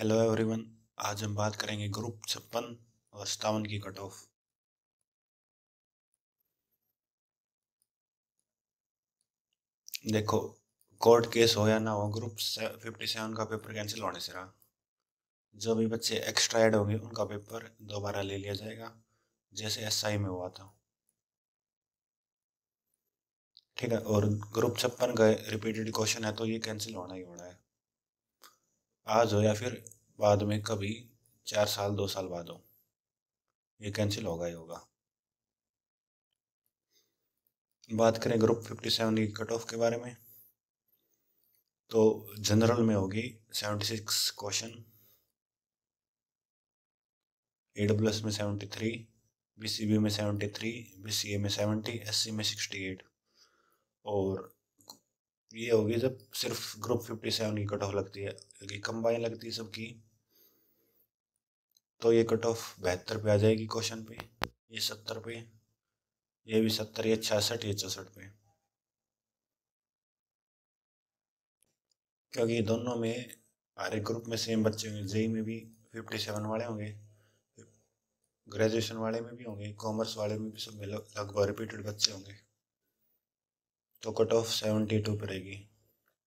Hello everyone आज हम बात करेंगे ग्रुप छप्पन और सतावन की कट ऑफ़ देखो कोर्ट केस हो या ना हो ग्रुप फिफ्टी सेवन का पेपर कैंसिल होने से रहा। जो भी बच्चे एक्स्ट्रा ऐड होंगे, उनका पेपर दोबारा ले लिया जाएगा, जैसे एस आई में हुआ था। ठीक है, और ग्रुप छप्पन का रिपीटेड क्वेश्चन है तो ये कैंसिल होना ही होना है। आज हो या फिर बाद में कभी चार साल, दो साल बाद हो, ये कैंसिल होगा ही होगा। बात करें ग्रुप फिफ्टी सेवन की कट ऑफ़ के बारे में तो जनरल में होगी seventy six question A W S में seventy three B C B में seventy three B C A में सेवेंटी एस सी में सिक्सटी एट और ये होगी जब सिर्फ़ ग्रुप फिफ्टी सेवन की कट ऑफ़ लगती है, क्योंकि कंबाइन लगती है सबकी तो ये कट ऑफ़ बहत्तर पे आ जाएगी क्वेश्चन पे, ये सत्तर पे, ये भी सत्तर, ये छियासठ, ये चौसठ पे। क्योंकि दोनों में, हर एक ग्रुप में सेम बच्चे होंगे जेई में भी फिफ्टी सेवन वाले होंगे ग्रेजुएशन वाले में भी होंगे कॉमर्स वाले में भी सब लगभग रिपीटेड बच्चे होंगे। तो कट ऑफ़ सेवेंटी टू पर रहेगी।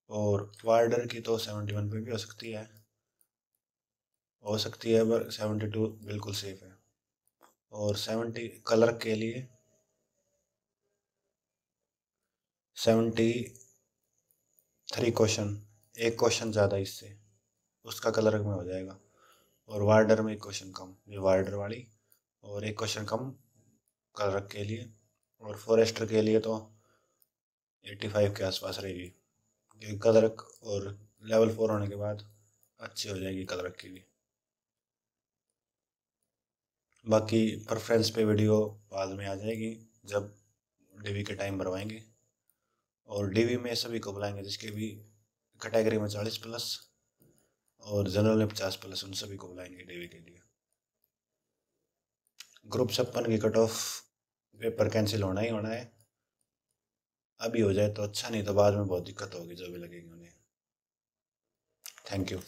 और वार्डर की तो सेवेंटी वन पर भी हो सकती है। हो सकती है, पर सेवेंटी टू बिल्कुल सेफ़ है। और सेवेंटी कलर के लिए सेवेंटी थ्री क्वेश्चन एक क्वेश्चन ज़्यादा इससे, उसका कलर में हो जाएगा। और वार्डर में एक क्वेश्चन कम, ये वार्डर वाली। और एक क्वेश्चन कम कलर के लिए। और फॉरेस्टर के लिए तो एट्टी फाइव के आसपास रहेगी। कदरक और लेवल फोर होने के बाद अच्छी हो जाएगी कदरक की भी। बाकी प्रेफरेंस पे वीडियो बाद में आ जाएगी, जब डीवी के टाइम भरवाएँगे। और डीवी में सभी को बुलाएँगे, जिसके भी कैटेगरी में चालीस प्लस और जनरल में पचास प्लस, उन सभी को बुलाएँगे डीवी के लिए। ग्रुप छप्पन की कट ऑफ़, पेपर कैंसिल होना ही होना है। अभी हो जाए तो अच्छा नहीं तो बाद में बहुत दिक्कत होगी, जो भी लगेगी उन्हें। Thank you